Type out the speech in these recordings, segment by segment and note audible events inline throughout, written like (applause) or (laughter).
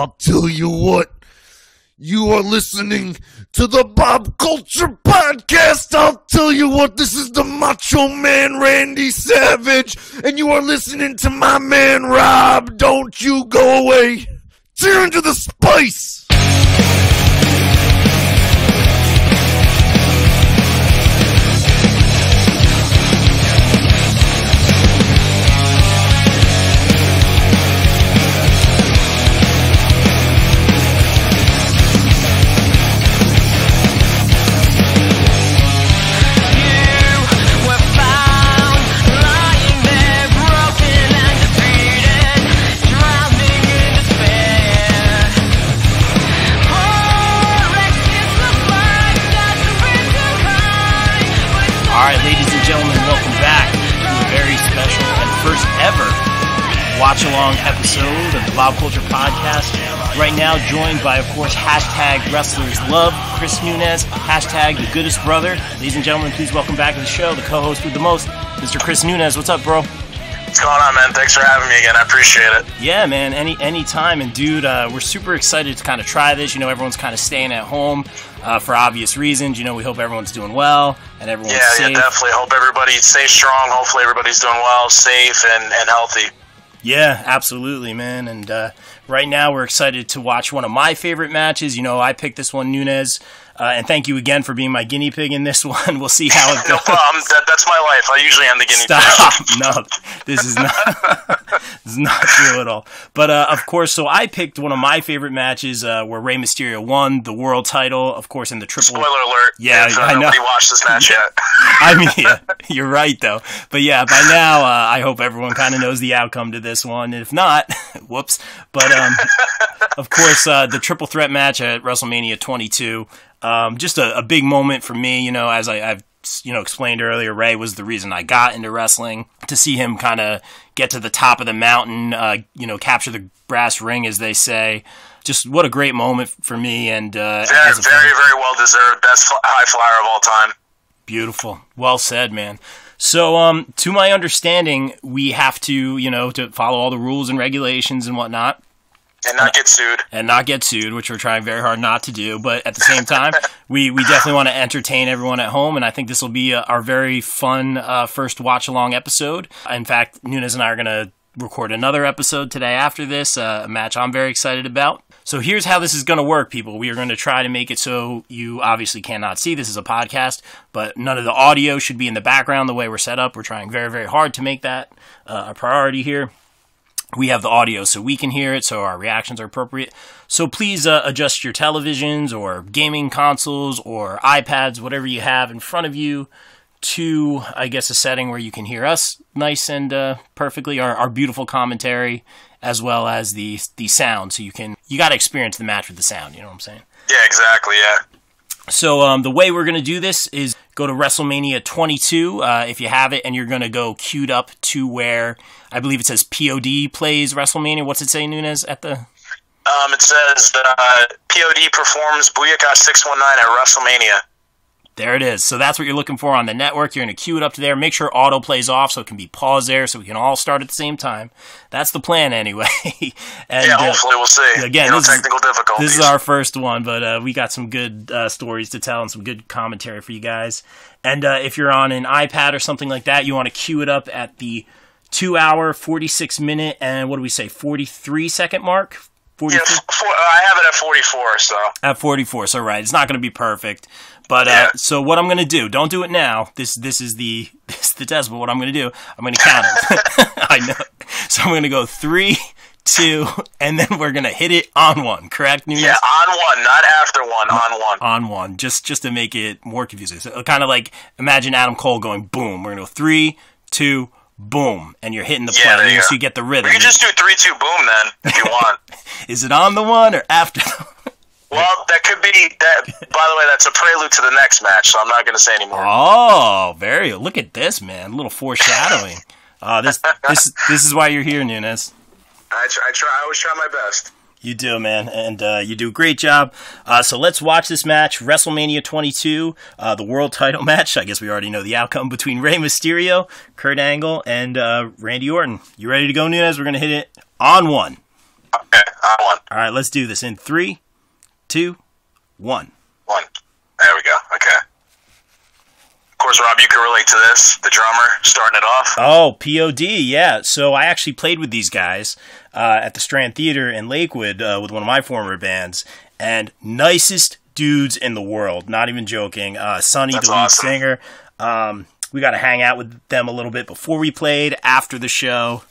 I'll tell you what. You are listening to the Bob Culture Podcast. I'll tell you what, this is the Macho Man Randy Savage, and you are listening to my man Rob. Don't you go away. Tear into the spice. Along episode of the Bob Culture Podcast. Right now, joined by, of course, hashtag Wrestlers Love, Kriss Nunez, hashtag The Goodest Brother. Ladies and gentlemen, please welcome back to the show the co host with the most, Mr. Kriss Nunez. What's up, bro? What's going on, man? Thanks for having me again. I appreciate it. Yeah, man. Any any time, and dude, uh, we're super excited to kind of try this. You know, everyone's kind of staying at home uh, for obvious reasons. You know, we hope everyone's doing well and everyone's Yeah, safe. yeah, definitely. Hope everybody stays strong. Hopefully, everybody's doing well, safe, and, and healthy. Yeah, absolutely, man. And uh, right now, we're excited to watch one of my favorite matches. You know, I picked this one, Nunez. Uh, and thank you again for being my guinea pig in this (laughs) one. We'll see how it (laughs) No goes. problem. That, that's my life. I usually am the guinea Stop! pig. (laughs) No, this is not. this is not true at all. But uh, of course, so I picked one of my favorite matches uh, where Rey Mysterio won the world title. Of course, in the triple. Spoiler alert. Yeah, uh, I know. Nobody watched this match yet. I mean, yeah, you're right though. But yeah, by now, uh, I hope everyone kind of knows the outcome to this one. If not, whoops. But um, of course, uh, the triple threat match at WrestleMania 22, um, just a, a big moment for me. You know, as I, I've you know explained earlier, Rey was the reason I got into wrestling. To see him kind of get to the top of the mountain, uh, you know, capture the brass ring, as they say. Just what a great moment for me, and uh, Very, very, very well deserved. Best fl- high flyer of all time. Beautiful. Well said, man. So, um, to my understanding, we have to, you know, to follow all the rules and regulations and whatnot, And not get sued. and not get sued, which we're trying very hard not to do. But at the same time, (laughs) we, we definitely want to entertain everyone at home, and I think this will be uh our very fun uh, first watch along episode. In fact, Nunez and I are going to record another episode today after this, uh, a match I'm very excited about. So here's how this is going to work, people. We are going to try to make it so you obviously cannot see. This is a podcast, but none of the audio should be in the background the way we're set up. We're trying very, very hard to make that uh, a priority here we have the audio so we can hear it, so our reactions are appropriate. So please uh, adjust your televisions or gaming consoles or iPads, whatever you have in front of you, to I guess a setting where you can hear us nice and uh, perfectly, our, our beautiful commentary, as well as the the sound. So you can you got to experience the match with the sound. You know what I'm saying? Yeah, exactly. Yeah. So um, the way we're going to do this is go to WrestleMania 22 uh, if you have it, and you're going to go queued up to where I believe it says POD plays WrestleMania. What's it say, Nunez? At the Um, it says uh, POD performs Booyaka 619 at WrestleMania. There it is. So that's what you're looking for on the network. You're going to queue it up to there. Make sure auto plays off so it can be paused there, so we can all start at the same time. That's the plan, anyway. (laughs) and, Yeah, uh, hopefully we'll see. again, you know, this is- technical difficulties. This is our first one, but uh, we got some good uh, stories to tell and some good commentary for you guys. And uh, if you're on an iPad or something like that, you want to queue it up at the two hour, 46 minute, and what do we say, 43 second mark? yeah, 43? f- for, I have it at 44, so. At 44, so right. It's not going to be perfect. But uh, Yeah. so what I'm going to do, don't do it now. This this is the (laughs) this is the test, but what I'm going to do, I'm going to count it. (laughs) I know. So I'm going to go three, two, and then we're going to hit it on one, correct? Nunez? Yeah, on one, not after one, on one. on one, just just to make it more confusing. So kind of like imagine Adam Cole going boom. We're gonna go three, two, boom, and you're hitting the Yeah, play, you so you get the rhythm. You can just do three, two, boom then, if you (laughs) want. Is it on the one or after? Well, that could be that. By the way, that's a prelude to the next match, so I'm not going to say anymore. oh, very. Look at this, man. A little foreshadowing. (laughs) Uh, this this this is why you're here, Nunez. I try, I try. I always try my best. You do, man, and uh, you do a great job. Uh, so let's watch this match, WrestleMania 22, uh, the world title (laughs) match. I guess we already know the outcome (laughs) between Rey Mysterio, Kurt Angle, and uh, Randy Orton. You ready to go, Nunez? We're gonna hit it on one. Okay, I won. All right, let's do this in three, two, one. One. There we go. Okay. Of course, Rob, you can relate to this. The drummer starting it off. Oh, POD, yeah. So I actually played with these guys uh, at the Strand Theater in Lakewood uh, with one of my former bands, and nicest dudes in the world. Not even joking. Uh, Sonny, That's the lead awesome. singer. Um, we got to hang out with them a little bit before we played, after the show.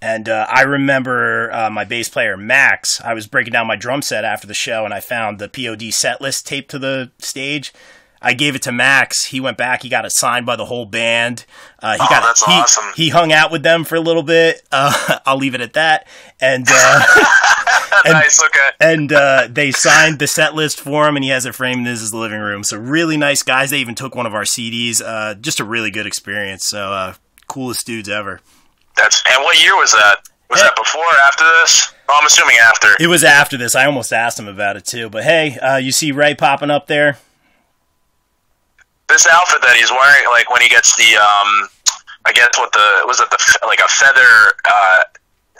And uh, I remember uh, my bass player Max. I was breaking down my drum set after the show, and I found the POD set list taped to the stage. I gave it to Max. He went back. He got it signed by the whole band. Uh, he Oh, got that's he, awesome. he hung out with them for a little bit. Uh, (laughs) I'll leave it at that. And uh, (laughs) and- nice. Okay. and uh, they signed the set list for him, and he has it framed in his living room. So really nice guys. They even took one of our CDs. Uh, just a really good experience. So uh, coolest dudes ever. That's and what year was that? Was Hey. that before or after this? Oh, I'm assuming after. It was after this. I almost asked him about it too. But hey, uh, you see Rey popping up there. This outfit that he's wearing, like when he gets the, um, I guess what the was it the like a feather uh,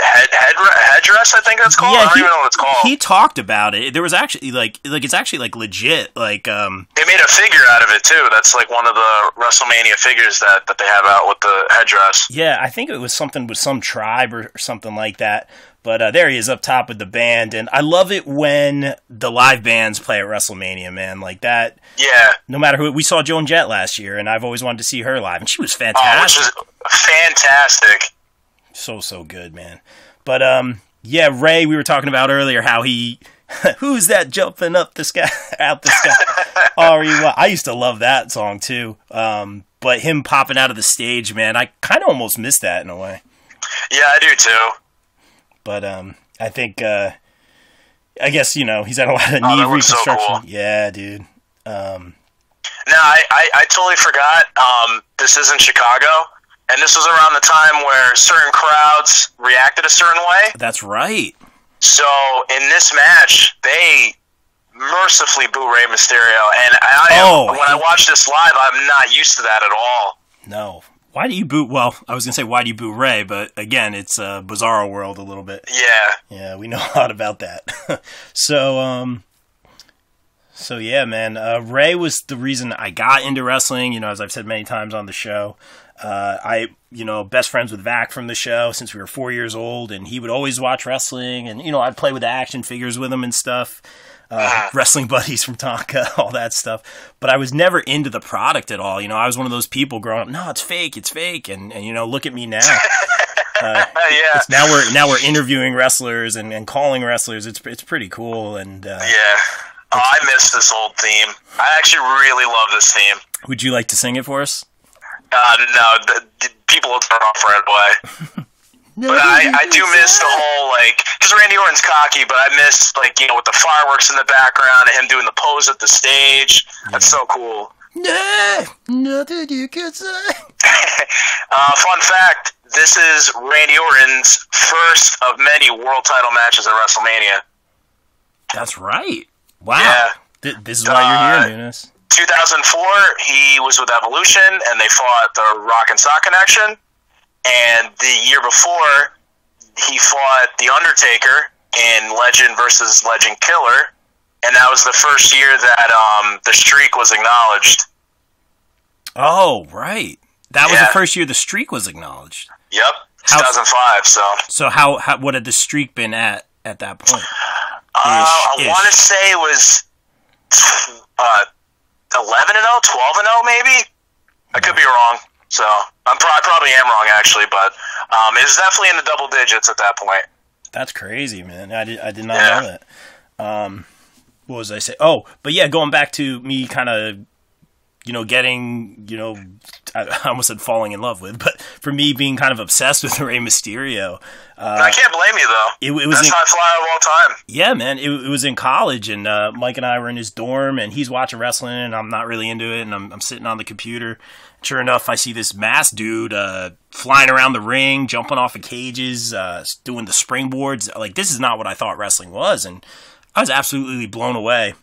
head head headdress? I think that's called. I don't he, even know what it's called. he talked about it. There was actually like like it's actually like legit. Like um they made a figure out of it too. That's like one of the WrestleMania figures that that they have out with the headdress. Yeah, I think it was something with some tribe or, or something like that. But uh, there he is up top with the band, and I love it when the live bands play at WrestleMania, man. Like that. Yeah. No matter who, we saw Joan Jett last year, and I've always wanted to see her live, and she was Oh, which fantastic. is fantastic. So so good, man. But um, yeah, Rey, we were talking about earlier how he. (laughs) Who's that jumping up the sky (laughs) out the sky? (laughs) Are you? I used to love that song too. Um, but him popping out of the stage, man, I kind of almost missed that in a way. Yeah, I do too. But um, I think uh, I guess you know he's had a lot of Oh, knee looks so reconstruction. cool. Yeah, dude. Um, No, I, I, I totally forgot. Um, this is in Chicago, and this was around the time where certain crowds reacted a certain way. that's right. So in this match, they mercifully boo Rey Mysterio, and I Oh, when I watch this live, I'm not used to that at all. No. Why do you boo? Well, I was gonna say why do you boo Rey, but again, it's a bizarro world a little bit. Yeah, Yeah, we know (laughs) a lot about that. (laughs) so, um, so yeah, man, uh, Rey was the reason I got into wrestling. You know, as I've said many times on the show, uh, I, you know, best friends with Vac from the show since we were four years old, and he would always watch wrestling, and you know, I'd play with the action figures with him and stuff. Uh, (laughs) wrestling buddies from Tonka, (laughs) all that stuff. But I was never into the product at all. You know, I was one of those people growing up. No, it's fake. It's fake. And, and you know, look at me now. (laughs) yeah. It's now we're now we're interviewing wrestlers and, and calling wrestlers. It's it's pretty cool. And uh, Yeah. Oh, I miss this old theme. I actually really love this theme. would you like to sing it for us? Uh, no, the, the people will turn off right away. (laughs) But I, I do miss the whole like because Randy Orton's cocky, but I miss like you know with the fireworks in the background and him doing the pose at the stage. That's so cool. Nah, nothing you can say. (laughs) Uh, fun fact: This is Randy Orton's first of many world title matches at WrestleMania. That's right. Wow. Yeah. Th- this is why you're here, Uh, Nunez. 2004, he was with Evolution, and they fought the Rock and Sock Connection. And the year before, he fought The Undertaker in Legend versus Legend Killer, and that was the first year that um, the streak was acknowledged. Oh, right. That was the first year the streak was acknowledged. Yep, How- 2005. So So how, how what had the streak been at at that point? uh, I want to say it was uh, 11 and 0, 12 and 0, maybe. I could be wrong. So I'm pro- I probably am wrong actually, but um, it was definitely in the double digits at that point. That's crazy, man. I did, I did not Yeah. know that. Um, what was I say? Oh, but yeah, going back to me kind of, you know, getting, you know, I, (laughs) I almost said falling in love with, but for me being kind of obsessed (laughs) with Rey Mysterio. Uh, I can't blame you though. it, it was That's in, high flyer of all time. yeah, man. It, it was in college, and uh, Mike and I were in his dorm, and he's watching wrestling, and I'm not really into it, and I'm, I'm sitting on the computer. Sure enough, I see this mass dude uh, flying around the ring, jumping off of cages, uh, doing the springboards. Like this is not what I thought wrestling was, and I was absolutely blown away.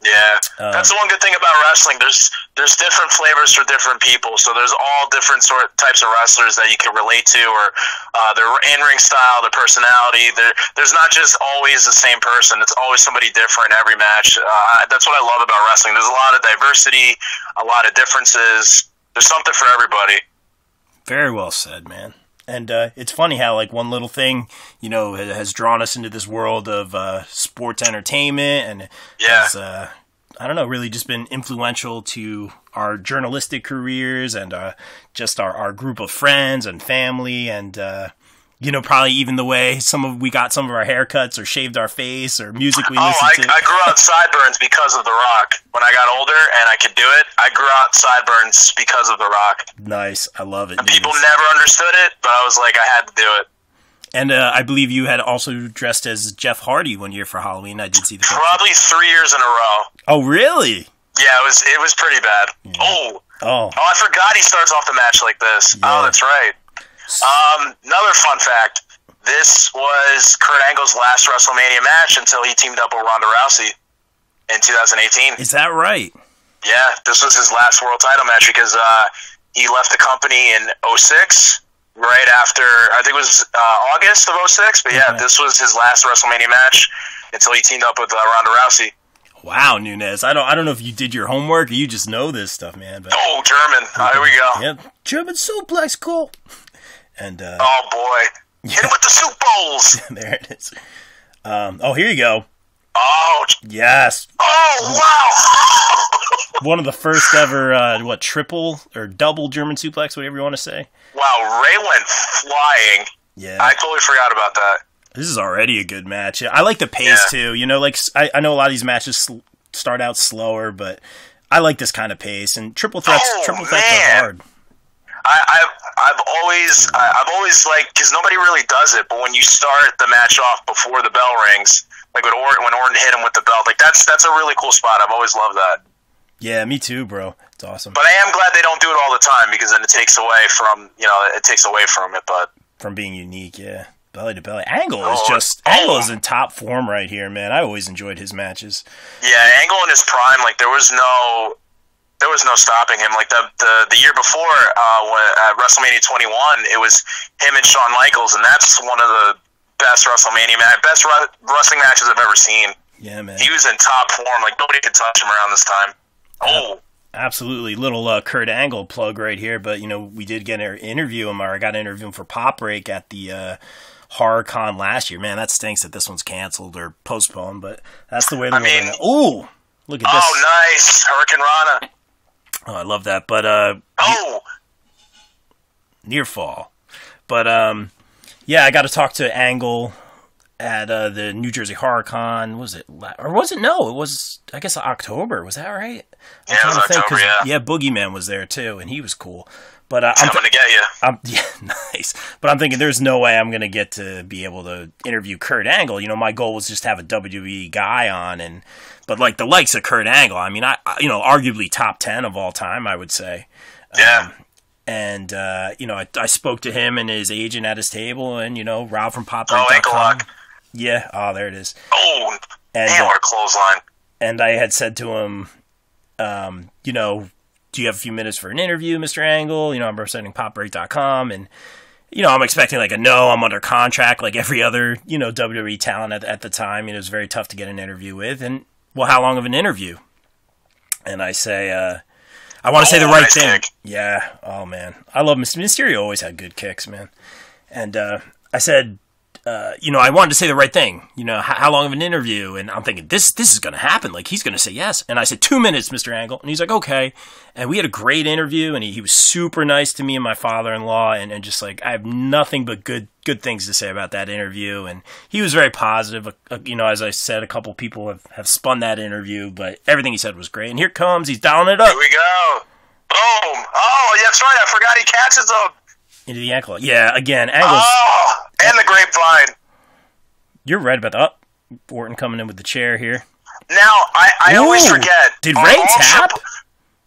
Yeah, Um, that's the one good thing about wrestling. There's there's different flavors for different people. So there's all different sort types of wrestlers that you can relate to, or uh, their in ring style, their personality. There, there's not just always the same person. It's always somebody different every match. Uh, that's what I love about wrestling. There's a lot of diversity, a lot of differences. There's something for everybody. Very well said, man. And uh, it's funny how like one little thing, you know, has drawn us into this world of uh, sports entertainment, and Yeah. has, uh, I don't know, really just been influential to our journalistic careers and uh, just our, our group of friends and family, and uh, you know, probably even the way some of we got some of our haircuts or shaved our face or music we Oh, listened I, to. I grew out sideburns because of The Rock. When I got older and I could do it, I grew out sideburns because of The Rock. nice, I love it. People never understood it, but I was like, I had to do it. And uh, I believe you had also dressed as Jeff Hardy one year for Halloween. I did see the picture. Probably three years in a row. Oh, really? Yeah, it was it was pretty bad. Oh, Oh, oh, I forgot he starts off the match like this. Yeah. Oh, that's right. Um, another fun fact: this was Kurt Angle's last WrestleMania match until he teamed up with Ronda Rousey in 2018. is that right? Yeah, this was his last world title match because uh, he left the company in 06, right after, I think it was uh, August of 06. But yeah, Okay. this was his last WrestleMania match until he teamed up with uh, Ronda Rousey. Wow, Nunez. I don't. I don't know if you did your homework or you just know this stuff, man. But Oh, German. Here we go. yeah, German suplex, cool. And uh, Oh, boy. Hit him with the soup bowls. (laughs) there it is. Um, oh, here you go. Oh, Yes, oh, wow. (laughs) one of the first ever uh, what triple or double German suplex, whatever you want to say. wow, Rey went flying. Yeah, I totally forgot about that. this is already a good match. I like the pace Yeah. too. You know, like I know a lot of these matches sl- start out slower, but I like this kind of pace. And triple threats, Oh, triple threats man. are hard. I, I've I've always I've always like because nobody really does it, but when you start the match off before the bell rings, like when Orton when Orton hit him with the belt, like that's that's a really cool spot. I've always loved that. Yeah, me too, bro. It's awesome. But I am glad they don't do it all the time because then it takes away from you know it takes away from it. But from being unique, yeah. Belly to belly. Angle is Oh, just oh. Angle is in top form right here, man. I always enjoyed his matches. yeah, Angle in his prime, like there was no there was no stopping him. Like the the, the year before uh, when at WrestleMania 21, it was him and Shawn Michaels, and that's one of the best WrestleMania match, best re- wrestling matches I've ever seen. Yeah, man. He was in top form. Like nobody could touch him around this time. Oh, Absolutely. Little uh, Kurt Angle plug right here, but you know, we did get an interview him or I got to interview him for Pop Break at the uh Horror Con last year. Man, that stinks that this one's canceled or postponed, but that's the way the I mean-. Ooh, look at this. oh, nice, hurricanrana. Oh, I love that. But uh Oh, near fall. But um, yeah, I got to talk to Angle at uh, the New Jersey Horror Con. Was it or was it? No, it was. I guess October. Was that right? I'm Yeah, it trying was to think, October, yeah. Boogeyman was there too, and he was cool. But uh, I'm, going to get you. I'm (laughs) yeah, nice. But I'm thinking there's no way I'm gonna get to be able to interview Kurt Angle. You know, my goal was just to have a WWE guy on, and but like the likes of Kurt Angle. I mean, I I- you know arguably top ten of all time, I would say Yeah. and uh, you know I, I spoke to him and his agent at his table and you know Rob from Oh, ankle lock. Yeah, oh there it is. Oh, And damn, uh, clothesline. and I had said to him, um, you know, do you have a few minutes for an interview, Mr. Angle? You know, I'm representing PopBreak.com and you know, I'm expecting like a no, I'm under contract like every other, you know, WWE talent at, at the time. You know, it was very tough to get an interview with. And well, how long of an interview? And I say, uh, I want to say the Oh, right nice thing. kick. Yeah. Oh man, I love Mysterio. Mysterio. Always had good kicks, man. And uh, I said, uh, you know, I wanted to say the right thing. You know, how, how long of an interview? And I'm thinking this this is going to happen. Like he's going to say yes. And I said two minutes, Mr. Angle. And he's like, okay. And we had a great interview. And he, he was super nice to me and my father-in-law. And, and just like I have nothing but good good things to say about that interview. And he was very positive. Uh, uh, you know, as I said, a couple people have, have spun that interview, but everything he said was great. And here comes he's dialing it up Here we go. Boom. Oh, that's right. I forgot he catches them. Into the ankle. Yeah, again, Angle's. Oh, ah, and the grapevine. You're right about that. Oh, Orton coming in with the chair here. Now, I, I always forget. Did Ray tap? triple-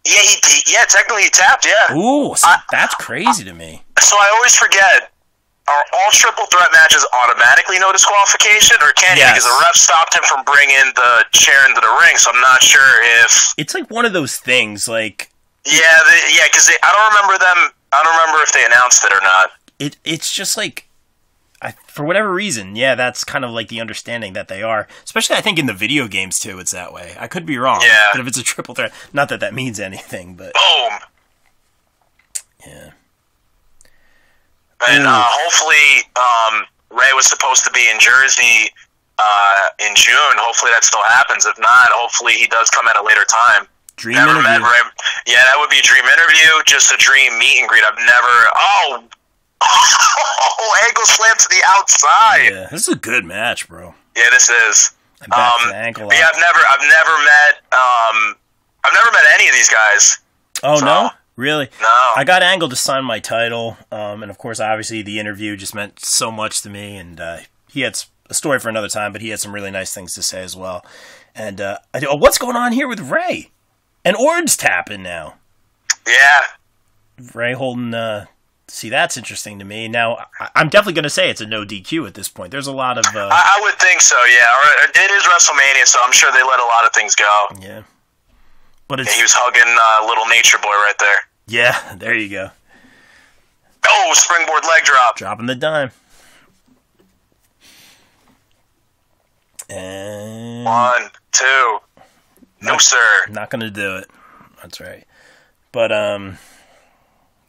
yeah, he, he yeah, technically he tapped, yeah. Ooh, see, I- that's crazy to me. So I always forget are all triple threat matches automatically no disqualification, or can Yes. he? Because the ref stopped him from bringing the chair into the ring, so I'm not sure if. It's like one of those things. Like Yeah, the, yeah, because I don't remember them. I don't remember if they announced it or not. it. It's just like. I, for whatever reason, yeah, that's kind of like the understanding that they are. Especially, I think in the video games too, it's that way. I could be wrong, Yeah. but if it's a triple threat, not that that means anything, but Boom. yeah, And uh, hopefully, um, Rey was supposed to be in Jersey uh, in June. Hopefully, that still happens. If not, hopefully he does come at a later time. Dream Never interview. met Rey. Yeah, that would be a dream interview. Just a dream meet and greet. I've never. Oh, (laughs) oh, ankle slam to the outside. Yeah, this is a good match, bro. Yeah, this is. Um, ankle. yeah. I've never, I've never met, um, I've never met any of these guys. oh so- no, really? No. I got Angle to sign my title, um, and of course, obviously, the interview just meant so much to me, and uh, he had a story for another time, but he had some really nice things to say as well. And uh, I, oh, what's going on here with Rey? And Orton's tapping now. Yeah, Rey holding. Uh, see, that's interesting to me. Now, I- I'm definitely going to say it's a no DQ at this point. There's a lot of. Uh, I, I would think so. Yeah, or it is WrestleMania, so I'm sure they let a lot of things go. yeah, but Yeah, he was hugging uh, little Nature Boy right there. yeah. (laughs) There you go, Oh, springboard leg drop. dropping the dime. And One, two. No, sir. Not gonna do it. That's right. But um,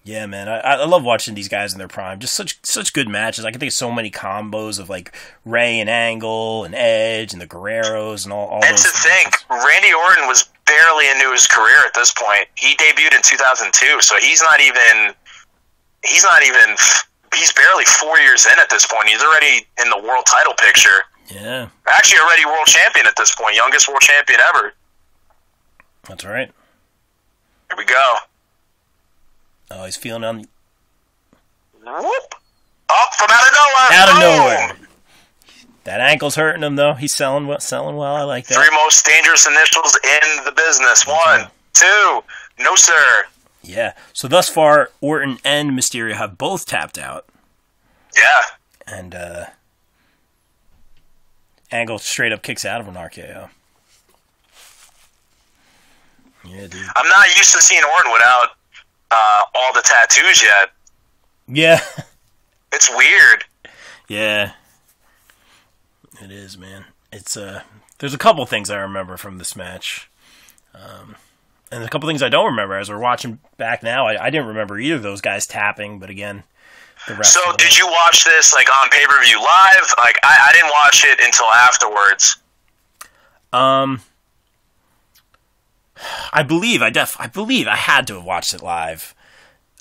yeah, man, I, I love watching these guys in their prime. Just such such good matches. I can think of so many combos of like Rey and Angle and Edge and the Guerreros and all. all to think, Randy Orton was barely into his career at this point. He debuted in 2002, so he's not even. He's not even. He's barely four years in at this point. He's already in the world title picture. Yeah, Actually, already world champion at this point. Youngest world champion ever. That's right. Here we go. Oh, he's feeling on Whoop. Up from out of nowhere. out of Boom. nowhere. That ankle's hurting him though. He's selling well, selling well. I like that. Three most dangerous initials in the business. One, two. No, sir. Yeah. So thus far, Orton and Mysterio have both tapped out. Yeah. and uh, Angle straight up kicks out of an RKO. Yeah, dude. I'm not used to seeing Orton without uh, all the tattoos yet. Yeah, (laughs) It's weird. yeah. It is, man. It's uh, there's a couple things I remember from this match, um, and a couple things I don't remember. As we're watching back now, I, I didn't remember either of those guys tapping, but again. So, did you watch this like on pay per view live? Like, I, I didn't watch it until afterwards. Um, I believe I def I believe I had to have watched it live.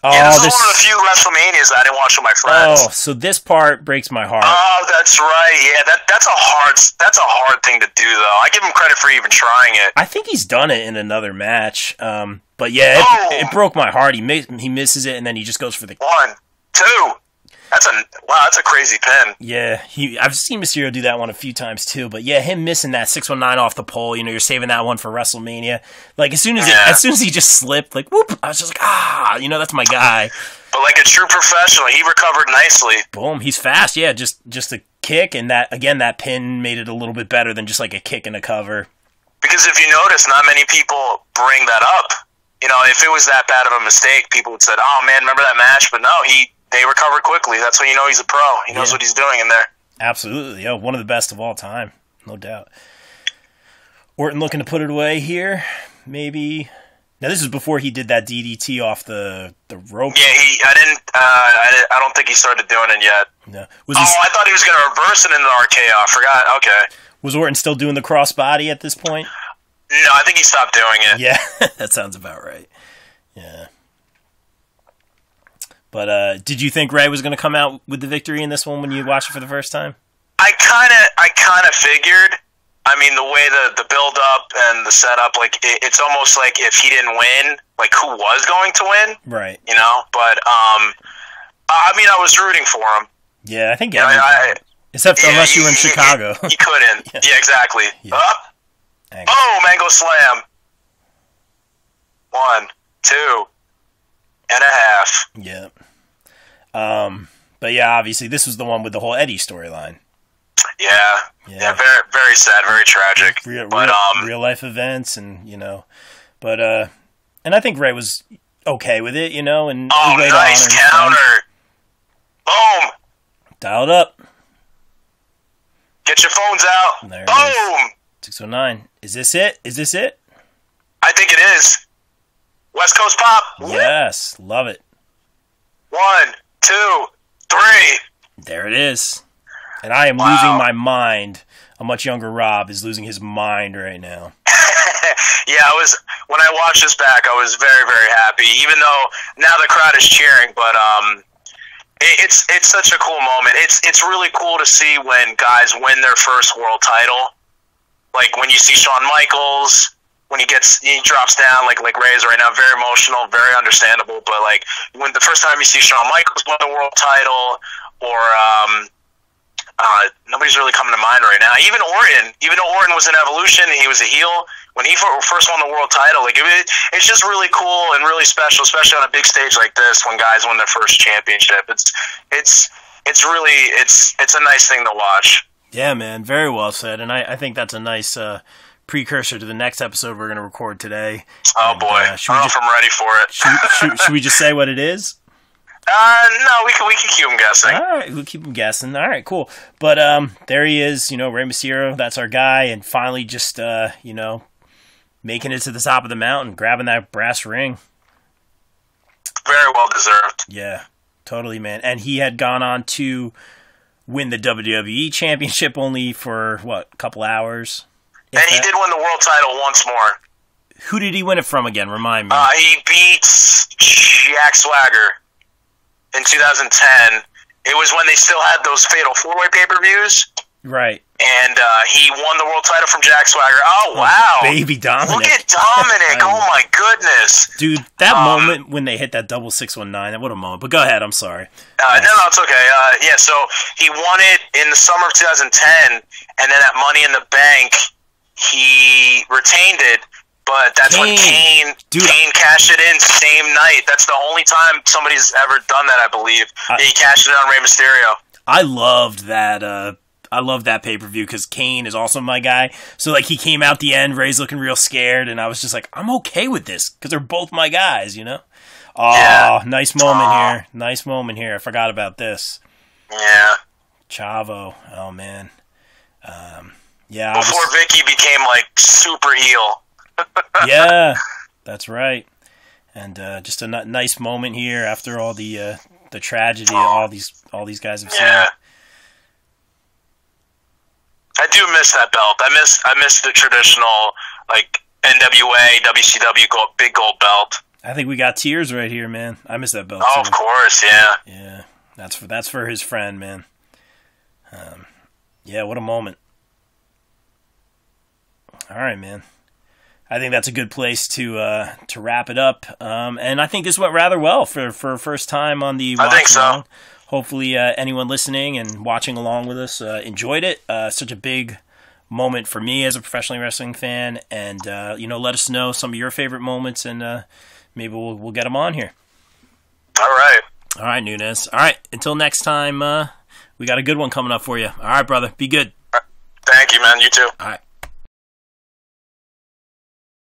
Oh, Yeah, this, this- is one of the few WrestleManias I didn't watch with my friends. oh, so this part breaks my heart. Oh, that's right. Yeah, that that's a hard that's a hard thing to do though. I give him credit for even trying it. I think he's done it in another match. Um, but yeah, it, Oh. it broke my heart. He mi- he misses it, and then he just goes for the One, two. That's a wow. That's a crazy pin. yeah. He I've seen Mysterio do that one a few times too. But yeah, him missing that six one nine off the pole. You know, you're saving that one for WrestleMania. Like as soon as Yeah. it, as soon as he just slipped, like whoop, I was just like ah, you know, that's my guy. But like a true professional, he recovered nicely. Boom, he's fast. Yeah, just just a kick, and that again, that pin made it a little bit better than just like a kick and a cover. Because if you notice, not many people bring that up. You know, if it was that bad of a mistake, people would say, "Oh man, remember that match?" But no, he they recover quickly. That's when you know he's a pro. He knows Yeah. what he's doing in there. Absolutely, yeah, one of the best of all time, no doubt. Orton looking to put it away here, maybe. Now this is before he did that DDT off the the rope. Yeah, he. I didn't. Uh, I, I don't think he started doing it yet. No. Was he, Oh, I thought he was going to reverse it into the RKO. I forgot. Okay. was Orton still doing the crossbody at this point? No, I think he stopped doing it. Yeah, (laughs) that sounds about right. Yeah. But uh, did you think Rey was going to come out with the victory in this one when you watched it for the first time? I kind of, I kind of figured. I mean, the way the the build up and the setup, like it, it's almost like if he didn't win, like who was going to win, Right. you know? But um, I mean, I was rooting for him. Yeah, I think I, everyone- I, except yeah, unless you were in he- he- Chicago. he, couldn't. (laughs) yeah. exactly. Yeah. Dang. oh, mango slam. One, two, and a half. Yeah. Um, But yeah, obviously this was the one with the whole Eddie storyline. Yeah, Yeah. yeah, very very sad, very tragic. Real, but real, um, real life events, and you know, but uh, and I think Rey was okay with it, you know, and oh, nice honor his friend. counter. Boom! Dialed up. Get your phones out. Boom! Six oh nine. Is this it? Is this it? I think it is. West Coast Pop. Yes, love it. One, two, three. There it is. And I am Wow. losing my mind. A much younger Rob is losing his mind right now. (laughs) yeah, I was when I watched this back, I was very, very happy. Even though now the crowd is cheering, but um, it, it's it's such a cool moment. It's it's really cool to see when guys win their first world title. Like when you see Shawn Michaels when he gets he drops down like like is right now, very emotional, very understandable. But like when the first time you see Shawn Michaels win the world title, or um, uh, nobody's really coming to mind right now. Even Orton, even though Orton was in Evolution, he was a heel. When he first won the world title, like it, it's just really cool and really special, especially on a big stage like this when guys win their first championship. It's it's it's really it's it's a nice thing to watch. Yeah, man, very well said. And I, I think that's a nice uh, precursor to the next episode we're going to record today. Oh And, boy, uh, I should, we don't know just, if I'm ready for it. should, should, should we just say what it is? (laughs) Uh, no, we can we can keep them guessing. All right, we'll keep him guessing. All right, cool. But um, there he is. You know, Rey Mysterio. That's our guy, and finally, just uh, you know, making it to the top of the mountain, grabbing that brass ring. Very well deserved. Yeah, totally, man. And he had gone on to win the WWE Championship only for what, a couple hours. And he that- did win the world title once more. Who did he win it from again? Remind me. Uh, he beats Jack Swagger in 2010. It was when they still had those fatal four way pay per views, right, and uh, he won the world title from Jack Swagger. Oh wow! baby Dominic. Look at Dominic! (laughs) oh my goodness! Dude, that Um, moment when they hit that double double six one nine, what a moment. But go ahead, I'm sorry. Uh, no, no, it's okay. Uh, yeah, so he won it in the summer of 2010, and then at Money in the Bank, he retained it. But that's when Kane. Kane Dude. Kane cashed it in same night. That's the only time somebody's ever done that, I believe. I- he cashed it on Rey Mysterio. I loved that. Uh, I loved that pay per view because Kane is also my guy. So like he came out the end, Rey's looking real scared, and I was just like, I'm okay with this because they're both my guys, you know. Oh, Yeah. nice moment Aw. here. Nice moment here. I forgot about this. Yeah. Chavo. Oh man. Um, yeah. I was- Before Vickie became like super heel. (laughs) yeah, that's right. And uh, just a n- nice moment here after all the uh, the tragedy all these all these guys have seen. Yeah. I do miss that belt. I miss I miss the traditional like NWA, WCW gold, big gold belt. I think we got tears right here, man. I miss that belt Oh, too. of course, yeah. Yeah, that's for that's for his friend, man. Um, yeah, what a moment. All right, man. I think that's a good place to uh, to wrap it up. Um, and I think this went rather well for for first time on the. I think so. Hopefully, uh, anyone listening and watching along with us uh, enjoyed it. Uh, such a big moment for me as a professional wrestling fan, and uh, you know, let us know some of your favorite moments, and uh, maybe we'll we'll get them on here. All right. All right, Nunez. All right, until next time, uh, we got a good one coming up for you. All right, brother. Be good. Thank you, man. You too. All right.